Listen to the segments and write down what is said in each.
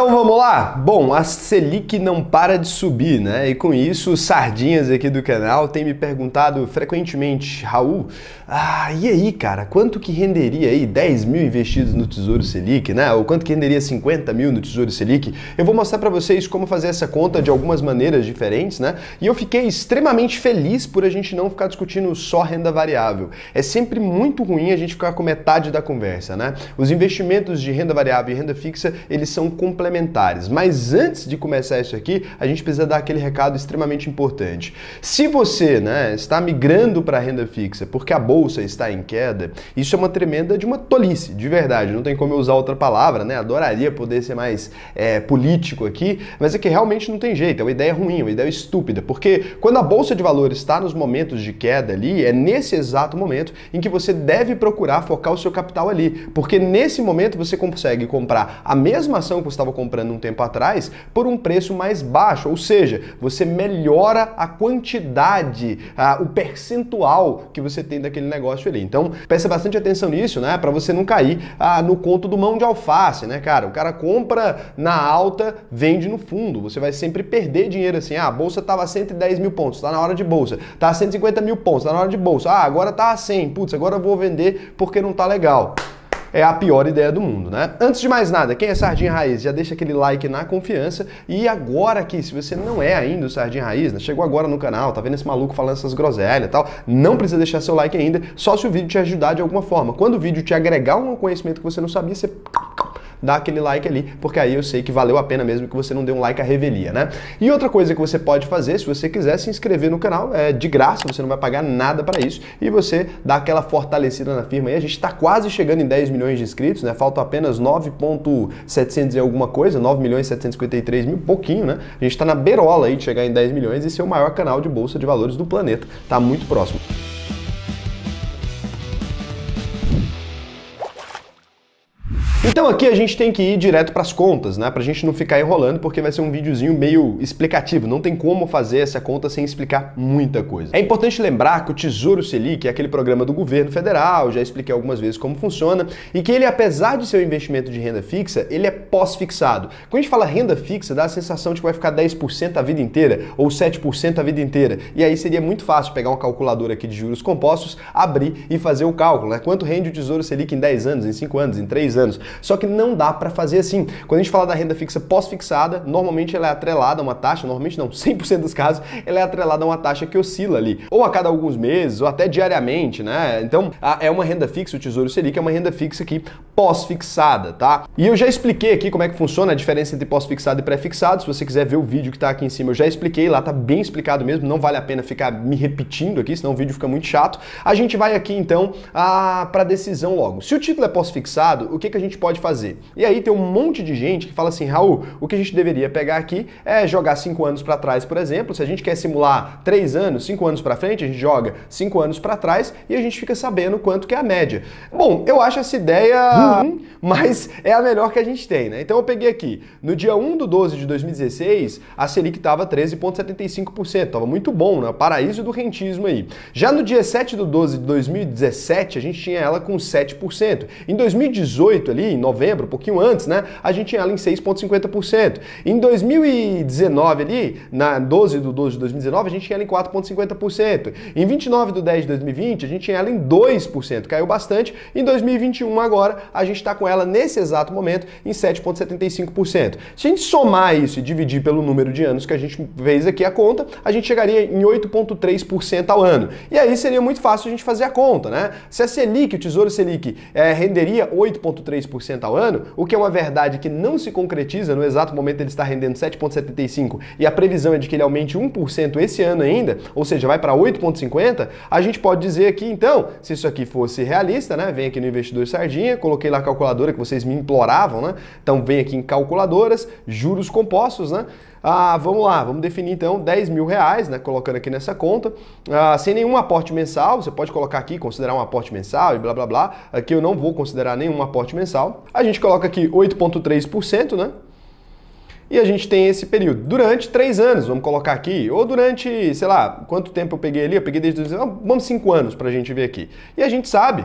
Então vamos lá? Bom, a Selic não para de subir, né? E com isso, sardinhas aqui do canal têm me perguntado frequentemente, Raul, ah, e aí, cara, quanto que renderia aí 10 mil investidos no Tesouro Selic, né? Ou quanto que renderia 50 mil no Tesouro Selic? Eu vou mostrar para vocês como fazer essa conta de algumas maneiras diferentes, né? E eu fiquei extremamente feliz por a gente não ficar discutindo só renda variável. É sempre muito ruim a gente ficar com metade da conversa, né? Os investimentos de renda variável e renda fixa, eles são complementares. Mas antes de começar isso aqui, a gente precisa dar aquele recado extremamente importante. Se você né, está migrando para a renda fixa porque a bolsa está em queda, isso é uma tremenda de uma tolice, de verdade. Não tem como eu usar outra palavra, né? Adoraria poder ser mais é, político aqui, mas é que realmente não tem jeito. É uma ideia ruim, uma ideia estúpida. Porque quando a bolsa de valores está nos momentos de queda ali, é nesse exato momento em que você deve procurar focar o seu capital ali. Porque nesse momento você consegue comprar a mesma ação que você estava comprando um tempo atrás por um preço mais baixo, ou seja, você melhora a quantidade, a, o percentual que você tem daquele negócio ali. Então, presta bastante atenção nisso, né, para você não cair a, no conto do mão de alface, né, cara? O cara compra na alta, vende no fundo. Você vai sempre perder dinheiro assim. Ah, a bolsa estava a 110 mil pontos, tá na hora de bolsa. Tá a 150 mil pontos, tá na hora de bolsa. Ah, agora tá a 100. Putz, agora eu vou vender porque não tá legal é a pior ideia do mundo, né? Antes de mais nada, quem é Sardinha Raiz, já deixa aquele like na confiança. E agora aqui, se você não é ainda o Sardinha Raiz, né? chegou agora no canal, tá vendo esse maluco falando essas groselhas e tal, não precisa deixar seu like ainda, só se o vídeo te ajudar de alguma forma. Quando o vídeo te agregar um conhecimento que você não sabia, você dá aquele like ali, porque aí eu sei que valeu a pena mesmo que você não dê um like à revelia, né? E outra coisa que você pode fazer, se você quiser se inscrever no canal, é de graça, você não vai pagar nada para isso, e você dá aquela fortalecida na firma aí. A gente está quase chegando em 10 milhões de inscritos, né? Faltam apenas 9.700 e alguma coisa, 9 milhões 753 mil, pouquinho, né? A gente está na berola aí de chegar em 10 milhões e ser o maior canal de bolsa de valores do planeta. Tá muito próximo. Então aqui a gente tem que ir direto para as contas, né? Pra gente não ficar enrolando, porque vai ser um videozinho meio explicativo. Não tem como fazer essa conta sem explicar muita coisa. É importante lembrar que o Tesouro Selic é aquele programa do governo federal, já expliquei algumas vezes como funciona, e que ele, apesar de ser um investimento de renda fixa, ele é pós-fixado. Quando a gente fala renda fixa, dá a sensação de que vai ficar 10% a vida inteira ou 7% a vida inteira. E aí seria muito fácil pegar uma calculadora aqui de juros compostos, abrir e fazer o cálculo, né? Quanto rende o Tesouro Selic em 10 anos, em 5 anos, em 3 anos? Só que não dá para fazer assim. Quando a gente fala da renda fixa pós-fixada, normalmente ela é atrelada a uma taxa, normalmente não, 100% dos casos, ela é atrelada a uma taxa que oscila ali, ou a cada alguns meses, ou até diariamente, né? Então, é uma renda fixa, o Tesouro Selic é uma renda fixa aqui pós-fixada, tá? E eu já expliquei aqui como é que funciona a diferença entre pós-fixado e pré-fixado. Se você quiser ver o vídeo que tá aqui em cima, eu já expliquei lá, tá bem explicado mesmo, não vale a pena ficar me repetindo aqui, senão o vídeo fica muito chato. A gente vai aqui então para decisão logo. Se o título é pós-fixado, o que, que a gente pode fazer? E aí tem um monte de gente que fala assim, Raul, o que a gente deveria pegar aqui é jogar cinco anos para trás, por exemplo. Se a gente quer simular três anos, cinco anos para frente, a gente joga cinco anos para trás e a gente fica sabendo quanto que é a média. Bom, eu acho essa ideia ruim, mas é a melhor que a gente tem, né? Então eu peguei aqui, no dia 1 do 12 de 2016, a Selic estava 13,75%, estava muito bom, né? Paraíso do rentismo aí. Já no dia 7 do 12 de 2017, a gente tinha ela com 7%. Em 2018 ali, em novembro, um pouquinho antes, né, a gente tinha ela em 6,50%. Em 2019 ali, na 12 do 12 de 2019, a gente tinha ela em 4,50%. Em 29 do 10 de 2020, a gente tinha ela em 2%, caiu bastante. Em 2021 agora, a gente está com ela nesse exato momento em 7,75%. Se a gente somar isso e dividir pelo número de anos que a gente fez aqui a conta, a gente chegaria em 8,3% ao ano. E aí seria muito fácil a gente fazer a conta, né? Se a Selic, o Tesouro Selic, é, renderia 8,3% ao ano, o que é uma verdade que não se concretiza, no exato momento ele está rendendo 7,75% e a previsão é de que ele aumente 1% esse ano ainda, ou seja, vai para 8,50%, a gente pode dizer aqui então, se isso aqui fosse realista, né? Vem aqui no Investidor Sardinha, coloquei lá a calculadora que vocês me imploravam, né? Então vem aqui em calculadoras, juros compostos, né? Ah, vamos lá, vamos definir então 10 mil reais, né? Colocando aqui nessa conta, ah, sem nenhum aporte mensal, você pode colocar aqui, considerar um aporte mensal e blá blá blá. Aqui eu não vou considerar nenhum aporte mensal. A gente coloca aqui 8,3%, né? E a gente tem esse período durante três anos, vamos colocar aqui, ou durante, sei lá, quanto tempo eu peguei ali? Eu peguei desde, vamos cinco anos para a gente ver aqui. E a gente sabe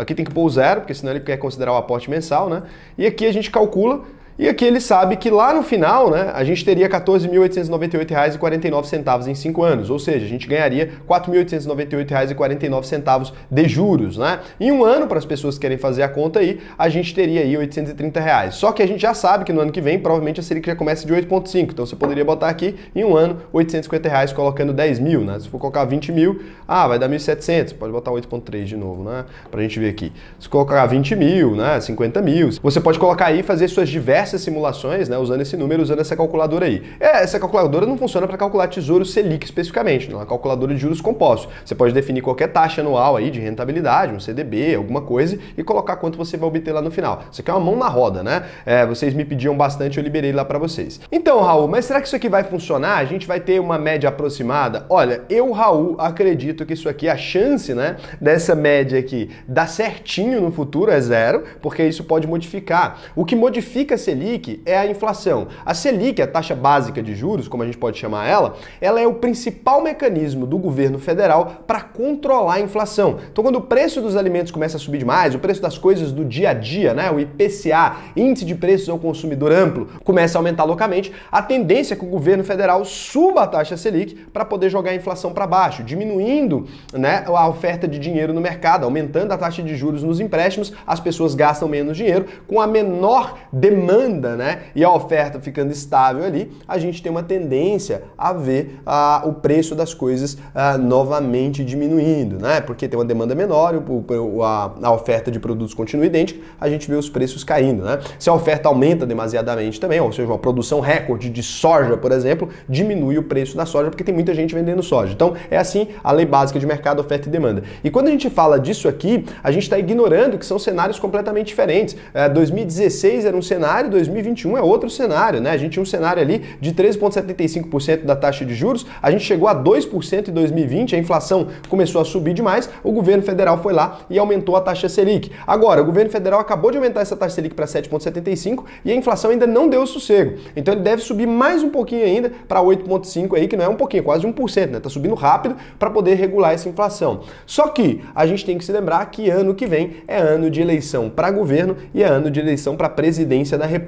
Aqui tem que pôr o zero, porque senão ele quer considerar o aporte mensal, né? E aqui a gente calcula E aqui ele sabe que lá no final, né, a gente teria R$ 14.898,49 em 5 anos, ou seja, a gente ganharia R$ 4.898,49 de juros, né? Em um ano, para as pessoas que querem fazer a conta aí, a gente teria aí 830 reais. Só que a gente já sabe que no ano que vem, provavelmente a Selic já começa de 8,5. Então você poderia botar aqui em um ano 850 reais colocando 10 mil, né? Se for colocar 20 mil, ah, vai dar 1.700. Pode botar 8,3 de novo, né? Pra gente ver aqui. Se colocar 20 mil, né? 50 mil. Você pode colocar aí e fazer suas diversas simulações, né? Usando esse número, usando essa calculadora aí. É, essa calculadora não funciona para calcular tesouro Selic especificamente, né? É uma calculadora de juros compostos. Você pode definir qualquer taxa anual aí de rentabilidade, um CDB, alguma coisa, e colocar quanto você vai obter lá no final. Isso aqui é uma mão na roda, né? É, vocês me pediam bastante, eu liberei lá para vocês. Então, Raul, mas será que isso aqui vai funcionar? A gente vai ter uma média aproximada? Olha, eu, Raul, acredito que isso aqui, a chance, né, dessa média aqui dar certinho no futuro é zero, porque isso pode modificar. O que modifica a Selic é a inflação. A Selic, a taxa básica de juros, como a gente pode chamar ela, ela é o principal mecanismo do governo federal para controlar a inflação. Então, quando o preço dos alimentos começa a subir demais, o preço das coisas do dia a dia, né, o IPCA, índice de preços ao consumidor amplo, começa a aumentar loucamente, a tendência é que o governo federal suba a taxa Selic para poder jogar a inflação para baixo, diminuindo né, a oferta de dinheiro no mercado, aumentando a taxa de juros nos empréstimos, as pessoas gastam menos dinheiro, com a menor demanda né, e a oferta ficando estável ali, a gente tem uma tendência a ver ah, o preço das coisas ah, novamente diminuindo, né? Porque tem uma demanda menor, o, a, a oferta de produtos continua idêntica, a gente vê os preços caindo, né? Se a oferta aumenta demasiadamente também, ou seja, uma produção recorde de soja, por exemplo, diminui o preço da soja porque tem muita gente vendendo soja. Então, é assim a lei básica de mercado, oferta e demanda. E quando a gente fala disso aqui, a gente está ignorando que são cenários completamente diferentes. É, 2016 era um cenário, 2021 é outro cenário, né? A gente tinha um cenário ali de 13,75% da taxa de juros, a gente chegou a 2% em 2020, a inflação começou a subir demais, o governo federal foi lá e aumentou a taxa Selic. Agora, o governo federal acabou de aumentar essa taxa Selic para 7,75 e a inflação ainda não deu sossego. Então ele deve subir mais um pouquinho ainda para 8,5 aí, que não é um pouquinho, é quase 1%, né? Tá subindo rápido para poder regular essa inflação. Só que a gente tem que se lembrar que ano que vem é ano de eleição para governo e é ano de eleição para presidência da República.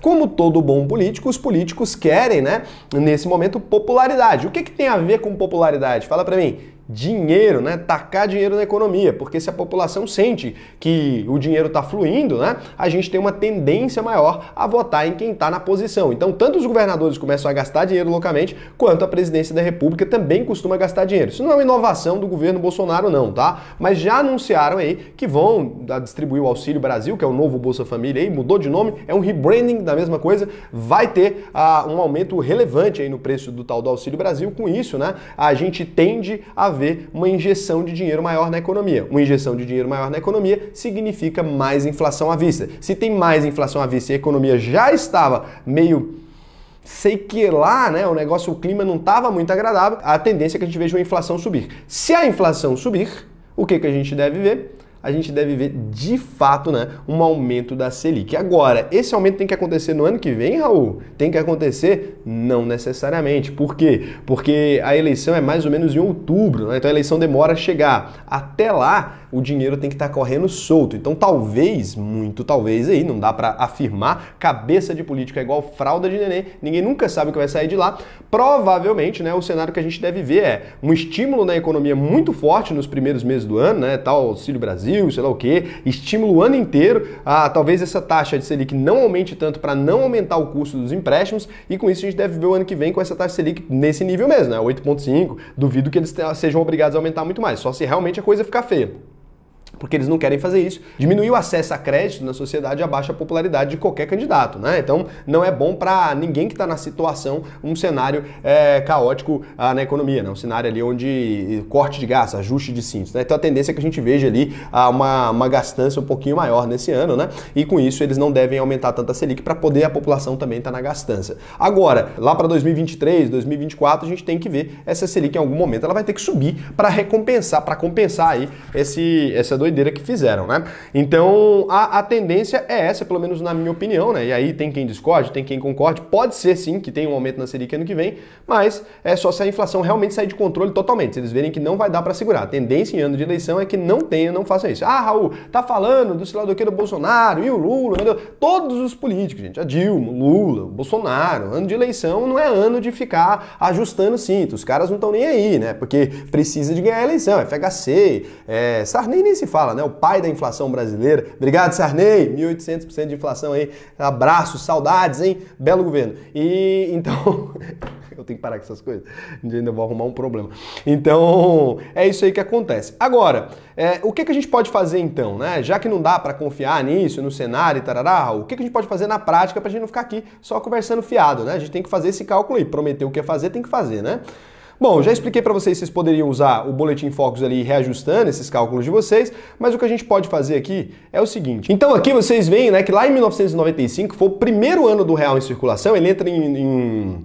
Como todo bom político, os políticos querem, né, nesse momento popularidade. O que que tem a ver com popularidade? Fala para mim dinheiro, né? Tacar dinheiro na economia, porque se a população sente que o dinheiro está fluindo, né? A gente tem uma tendência maior a votar em quem está na posição. Então, tanto os governadores começam a gastar dinheiro localmente, quanto a presidência da República também costuma gastar dinheiro. Isso não é uma inovação do governo Bolsonaro, não, tá? Mas já anunciaram aí que vão distribuir o Auxílio Brasil, que é o novo Bolsa Família aí, mudou de nome, é um rebranding da mesma coisa, vai ter uh, um aumento relevante aí no preço do tal do Auxílio Brasil. Com isso, né? A gente tende a ver haver uma injeção de dinheiro maior na economia. Uma injeção de dinheiro maior na economia significa mais inflação à vista. Se tem mais inflação à vista e a economia já estava meio sei que lá, né, o negócio, o clima não estava muito agradável, a tendência é que a gente veja uma inflação subir. Se a inflação subir, o que, que a gente deve ver? A gente deve ver de fato né, um aumento da Selic. Agora, esse aumento tem que acontecer no ano que vem, Raul? Tem que acontecer? Não necessariamente. Por quê? Porque a eleição é mais ou menos em outubro, né? então a eleição demora a chegar. Até lá, o dinheiro tem que estar tá correndo solto. Então, talvez, muito talvez aí, não dá para afirmar, cabeça de político é igual fralda de neném, ninguém nunca sabe o que vai sair de lá. Provavelmente, né, o cenário que a gente deve ver é um estímulo na economia muito forte nos primeiros meses do ano, né, tal Auxílio Brasil, sei lá o quê, estímulo o ano inteiro. Ah, talvez essa taxa de Selic não aumente tanto para não aumentar o custo dos empréstimos e com isso a gente deve ver o ano que vem com essa taxa Selic nesse nível mesmo, né, 8.5. Duvido que eles sejam obrigados a aumentar muito mais, só se realmente a coisa ficar feia porque eles não querem fazer isso. Diminuir o acesso a crédito na sociedade abaixa a popularidade de qualquer candidato, né? Então não é bom para ninguém que está na situação um cenário é, caótico ah, na economia, né? Um cenário ali onde corte de gastos, ajuste de cintos, né? Então a tendência é que a gente veja ali ah, uma, uma gastança um pouquinho maior nesse ano, né? E com isso eles não devem aumentar tanta Selic para poder a população também estar tá na gastança. Agora, lá para 2023, 2024, a gente tem que ver essa Selic em algum momento ela vai ter que subir para recompensar, para compensar aí esse, essa doideira doideira que fizeram, né? Então a, a tendência é essa, pelo menos na minha opinião, né? E aí tem quem discorde, tem quem concorde. Pode ser sim que tenha um aumento na Selic ano que vem, mas é só se a inflação realmente sair de controle totalmente. Se eles verem que não vai dar para segurar. A tendência em ano de eleição é que não tenha, não faça isso. Ah, Raul, tá falando do sei do que do Bolsonaro e o Lula, meu Deus. todos os políticos, gente. A Dilma, Lula, Bolsonaro. Ano de eleição não é ano de ficar ajustando cinto. Os caras não estão nem aí, né? Porque precisa de ganhar a eleição. FHC, é, Sarney nem se fala, né? O pai da inflação brasileira. Obrigado, Sarney. 1.800% de inflação aí. Abraços, saudades, hein? Belo governo. E então. eu tenho que parar com essas coisas. Ainda vou arrumar um problema. Então, é isso aí que acontece. Agora, é, o que, que a gente pode fazer então, né? Já que não dá para confiar nisso, no cenário e tarará, o que, que a gente pode fazer na prática para a gente não ficar aqui só conversando fiado, né? A gente tem que fazer esse cálculo aí. Prometer o que é fazer, tem que fazer, né? Bom, já expliquei para vocês vocês poderiam usar o Boletim Focus ali reajustando esses cálculos de vocês, mas o que a gente pode fazer aqui é o seguinte. Então aqui vocês veem né, que lá em 1995 foi o primeiro ano do real em circulação, ele entra em, em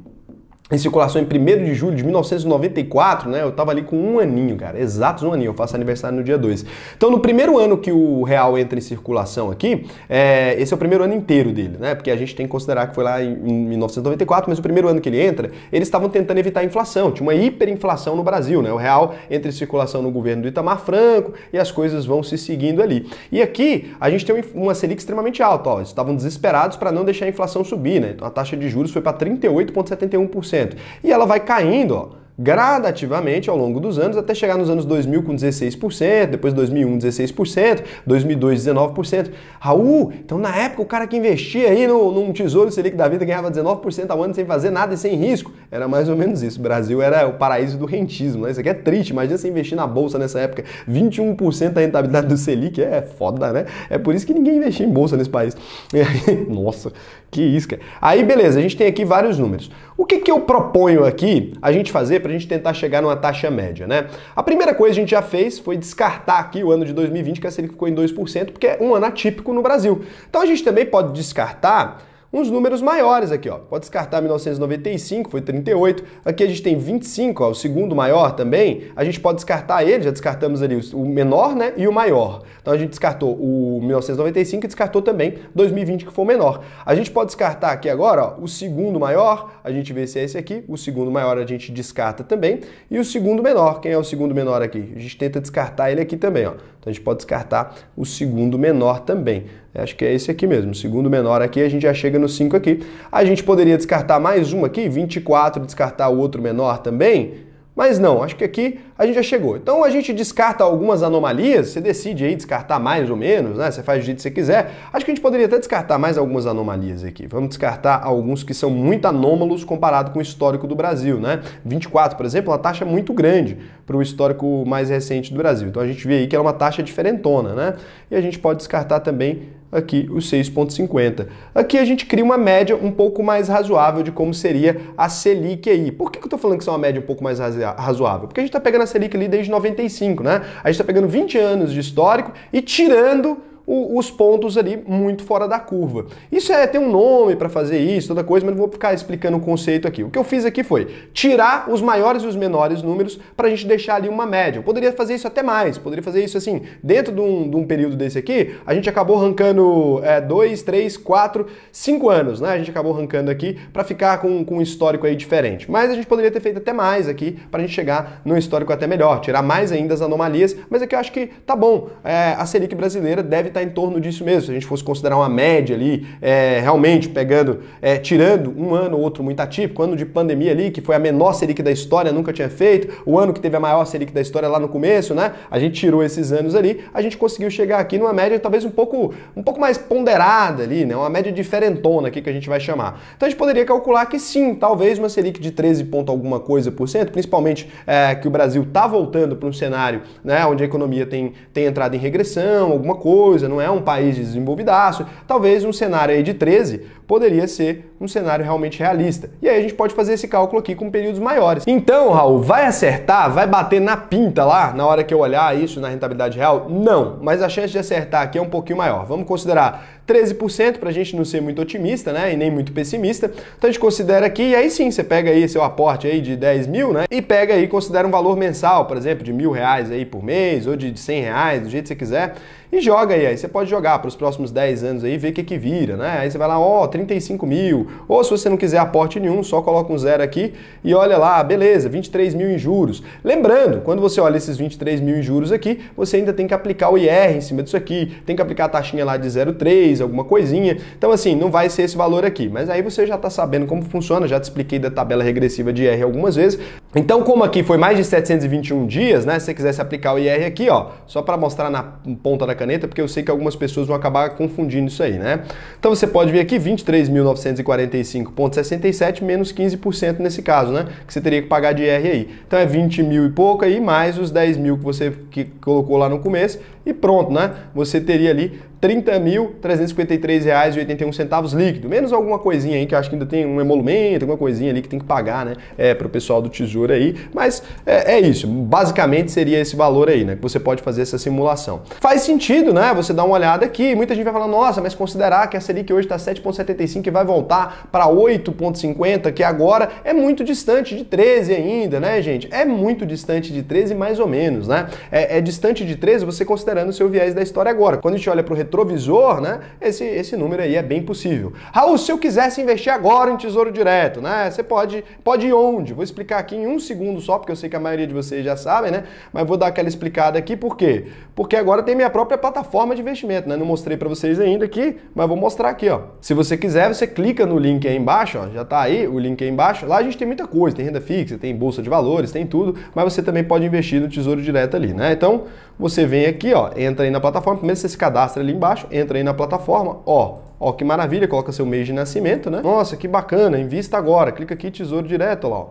em circulação em 1 de julho de 1994, né? Eu tava ali com um aninho, cara, exatos um aninho, eu faço aniversário no dia 2. Então, no primeiro ano que o real entra em circulação aqui, é, esse é o primeiro ano inteiro dele, né? Porque a gente tem que considerar que foi lá em, em 1994, mas o primeiro ano que ele entra, eles estavam tentando evitar a inflação, tinha uma hiperinflação no Brasil, né? O real entra em circulação no governo do Itamar Franco e as coisas vão se seguindo ali. E aqui, a gente tem uma Selic extremamente alta, ó, eles estavam desesperados para não deixar a inflação subir, né? Então, a taxa de juros foi para 38,71%. E ela vai caindo, ó gradativamente ao longo dos anos, até chegar nos anos 2000 com 16%, depois 2001 16%, 2002 19%. Raul, então na época o cara que investia aí no, num tesouro Selic da vida ganhava 19% ao ano sem fazer nada e sem risco. Era mais ou menos isso. O Brasil era o paraíso do rentismo, né? Isso aqui é triste, imagina você investir na bolsa nessa época, 21% da rentabilidade do Selic, é foda, né? É por isso que ninguém investia em bolsa nesse país. Nossa, que isca. Aí beleza, a gente tem aqui vários números. O que, que eu proponho aqui a gente fazer para a gente tentar chegar numa taxa média, né? A primeira coisa que a gente já fez foi descartar aqui o ano de 2020, que a Selic ficou em 2%, porque é um ano atípico no Brasil. Então a gente também pode descartar uns números maiores aqui, ó. Pode descartar 1995, foi 38. Aqui a gente tem 25, ó, o segundo maior também. A gente pode descartar ele, já descartamos ali o menor, né, e o maior. Então a gente descartou o 1995 e descartou também 2020 que foi o menor. A gente pode descartar aqui agora, ó, o segundo maior, a gente vê se é esse aqui. O segundo maior a gente descarta também e o segundo menor. Quem é o segundo menor aqui? A gente tenta descartar ele aqui também, ó. Então a gente pode descartar o segundo menor também. Acho que é esse aqui mesmo. O segundo menor aqui, a gente já chega no 5 aqui. A gente poderia descartar mais um aqui, 24, descartar o outro menor também. Mas não, acho que aqui a gente já chegou. Então a gente descarta algumas anomalias, você decide aí descartar mais ou menos, né? Você faz do jeito que você quiser. Acho que a gente poderia até descartar mais algumas anomalias aqui. Vamos descartar alguns que são muito anômalos comparado com o histórico do Brasil, né? 24, por exemplo, é uma taxa muito grande para o histórico mais recente do Brasil. Então a gente vê aí que é uma taxa diferentona, né? E a gente pode descartar também aqui o 6,50. Aqui a gente cria uma média um pouco mais razoável de como seria a Selic aí. Por que, que eu estou falando que isso é uma média um pouco mais razoável? Porque a gente está pegando a Selic ali desde 95, né? A gente está pegando 20 anos de histórico e tirando os pontos ali muito fora da curva. Isso é ter um nome para fazer isso, toda coisa, mas não vou ficar explicando o conceito aqui. O que eu fiz aqui foi tirar os maiores e os menores números para a gente deixar ali uma média. Eu poderia fazer isso até mais, poderia fazer isso assim, dentro de um, de um período desse aqui, a gente acabou arrancando 2, 3, 4, 5 anos, né? A gente acabou arrancando aqui para ficar com, com um histórico aí diferente. Mas a gente poderia ter feito até mais aqui para a gente chegar num histórico até melhor, tirar mais ainda as anomalias, mas aqui eu acho que tá bom. É, a Selic brasileira deve tá em torno disso mesmo. Se a gente fosse considerar uma média ali, é, realmente pegando, é, tirando um ano ou outro muito atípico, ano de pandemia ali, que foi a menor Selic da história, nunca tinha feito, o ano que teve a maior Selic da história lá no começo, né? A gente tirou esses anos ali, a gente conseguiu chegar aqui numa média talvez um pouco, um pouco mais ponderada ali, né? Uma média diferentona aqui que a gente vai chamar. Então a gente poderia calcular que sim, talvez uma Selic de 13 ponto alguma coisa por cento, principalmente é, que o Brasil está voltando para um cenário né, onde a economia tem, tem entrado em regressão, alguma coisa, não é um país desenvolvidaço, talvez um cenário aí de 13 poderia ser um cenário realmente realista. E aí a gente pode fazer esse cálculo aqui com períodos maiores. Então, Raul, vai acertar? Vai bater na pinta lá na hora que eu olhar isso na rentabilidade real? Não, mas a chance de acertar aqui é um pouquinho maior. Vamos considerar 13% para a gente não ser muito otimista, né? E nem muito pessimista. Então a gente considera aqui, e aí sim, você pega aí seu aporte aí de 10 mil, né? E pega aí, considera um valor mensal, por exemplo, de mil reais aí por mês, ou de 100 reais, do jeito que você quiser e joga aí. Aí você pode jogar para os próximos 10 anos aí, ver o que, que vira, né? Aí você vai lá, ó, oh, 35 mil. Ou se você não quiser aporte nenhum, só coloca um zero aqui e olha lá, beleza, 23 mil em juros. Lembrando, quando você olha esses 23 mil em juros aqui, você ainda tem que aplicar o IR em cima disso aqui, tem que aplicar a taxinha lá de 0,3, alguma coisinha. Então, assim, não vai ser esse valor aqui. Mas aí você já está sabendo como funciona, já te expliquei da tabela regressiva de IR algumas vezes. Então, como aqui foi mais de 721 dias, né? Se você quisesse aplicar o IR aqui, ó, só para mostrar na ponta da caneta, porque eu sei que algumas pessoas vão acabar confundindo isso aí, né? Então você pode ver aqui 23.945,67 menos 15% nesse caso, né? Que você teria que pagar de IR aí. Então é 20 mil e pouco aí, mais os 10 mil que você que colocou lá no começo e pronto, né? Você teria ali R$ 30.353,81 líquido, menos alguma coisinha aí que eu acho que ainda tem um emolumento, alguma coisinha ali que tem que pagar, né? É, para o pessoal do Tesouro aí, mas é, é, isso, basicamente seria esse valor aí, né? Que você pode fazer essa simulação. Faz sentido, né? Você dá uma olhada aqui, muita gente vai falar, nossa, mas considerar que a Selic hoje está 7,75 e vai voltar para 8,50, que agora é muito distante de 13 ainda, né, gente? É muito distante de 13 mais ou menos, né? É, é distante de 13 você considerando o seu viés da história agora. Quando a gente olha para o retrovisor, né, esse, esse número aí é bem possível. Raul, se eu quisesse investir agora em Tesouro Direto, né, você pode, pode ir onde? Vou explicar aqui em um segundo só, porque eu sei que a maioria de vocês já sabem, né, mas vou dar aquela explicada aqui, por quê? Porque agora tem minha própria plataforma de investimento, né, não mostrei para vocês ainda aqui, mas vou mostrar aqui, ó. Se você quiser, você clica no link aí embaixo, ó, já tá aí o link aí embaixo, lá a gente tem muita coisa, tem renda fixa, tem bolsa de valores, tem tudo, mas você também pode investir no Tesouro Direto ali, né, então você vem aqui, ó, entra aí na plataforma, primeiro você se cadastra ali embaixo, entra aí na plataforma, ó, ó, que maravilha, coloca seu mês de nascimento, né? Nossa, que bacana, invista agora, clica aqui Tesouro Direto, lá, ó.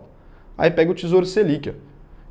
Aí pega o Tesouro Selic, ó.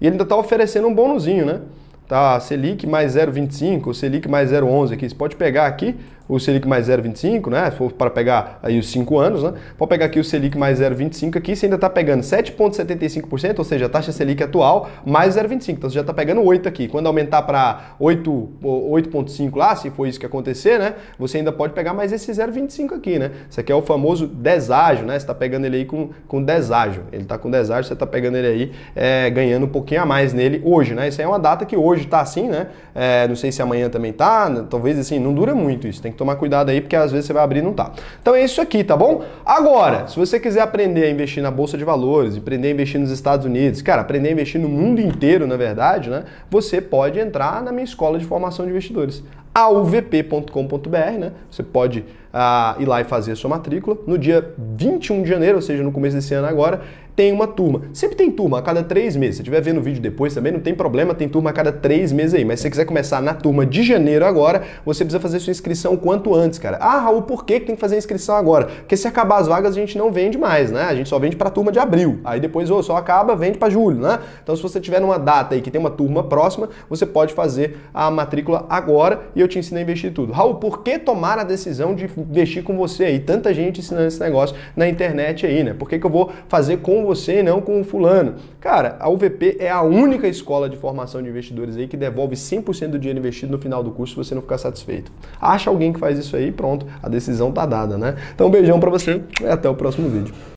E ele ainda tá oferecendo um bônusinho, né? Tá, Selic mais 0,25, Selic mais 0,11 aqui. Você pode pegar aqui, o Selic mais 0,25, né? Se for para pegar aí os 5 anos, né? Pode pegar aqui o Selic mais 0,25 aqui, você ainda está pegando 7,75%, ou seja, a taxa Selic atual mais 0,25. Então você já está pegando 8 aqui. Quando aumentar para 8,5 lá, se for isso que acontecer, né? Você ainda pode pegar mais esse 0,25 aqui, né? Isso aqui é o famoso deságio, né? Você está pegando ele aí com, com deságio. Ele está com deságio, você está pegando ele aí é, ganhando um pouquinho a mais nele hoje, né? Isso aí é uma data que hoje está assim, né? É, não sei se amanhã também tá, talvez assim, não dura muito isso. Tem que tomar cuidado aí, porque às vezes você vai abrir e não tá. Então é isso aqui, tá bom? Agora, se você quiser aprender a investir na Bolsa de Valores, aprender a investir nos Estados Unidos, cara, aprender a investir no mundo inteiro, na verdade, né? Você pode entrar na minha escola de formação de investidores auvp.com.br, né? Você pode uh, ir lá e fazer a sua matrícula. No dia 21 de janeiro, ou seja, no começo desse ano agora, tem uma turma. Sempre tem turma a cada três meses. Se estiver vendo o vídeo depois também, não tem problema, tem turma a cada três meses aí. Mas se você quiser começar na turma de janeiro agora, você precisa fazer sua inscrição quanto antes, cara. Ah, Raul, por que tem que fazer a inscrição agora? Porque se acabar as vagas, a gente não vende mais, né? A gente só vende para turma de abril. Aí depois, oh, só acaba, vende para julho, né? Então, se você tiver numa data aí que tem uma turma próxima, você pode fazer a matrícula agora e eu te ensino a investir tudo. Raul, por que tomar a decisão de investir com você aí? Tanta gente ensinando esse negócio na internet aí, né? Por que, que eu vou fazer com você e não com o fulano? Cara, a UVP é a única escola de formação de investidores aí que devolve 100% do dinheiro investido no final do curso se você não ficar satisfeito. Acha alguém que faz isso aí, pronto, a decisão tá dada, né? Então, um beijão para você e até o próximo vídeo.